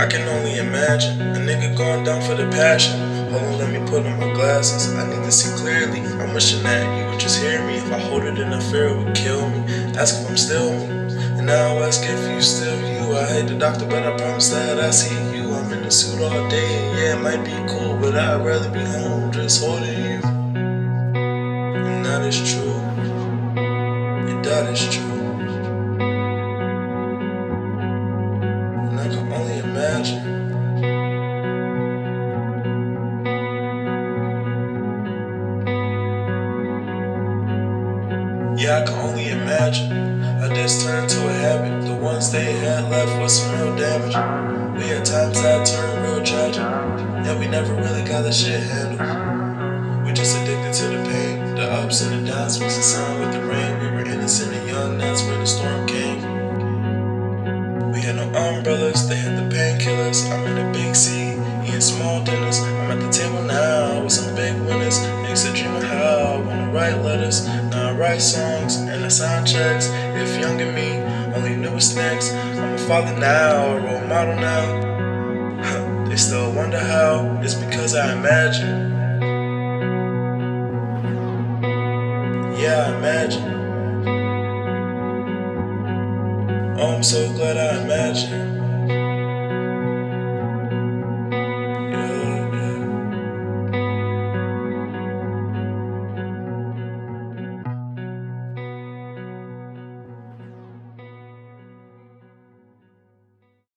I can only imagine a nigga going down for the passion. Hold on, let me put on my glasses. I need to see clearly. I'm wishing that you would just hear me. If I hold it in a fear, it would kill me. Ask if I'm still me. And now I ask if you still you. I hate the doctor, but I promise that I see you. I'm in the suit all day, yeah, it might be cool, but I'd rather be home just holding you. And that is true. And that is true. I can only imagine. Yeah, I can only imagine. I just turned to a habit. The ones they had left was some real damage. We had times that turned real tragic. Yeah, we never really got the shit handled. We just addicted to the pain. The ups and the downs was the sun with the rain. Umbrellas, they had the painkillers. I'm in a big C, eating small dinners. I'm at the table now with some big winners. Used to dream of how I wanna write letters. Now I write songs and I sound checks. If young and me only knew what's next, I'm a father now, a role model now. they still wonder how, it's because I imagine. Yeah, I imagine. I'm so glad I imagine.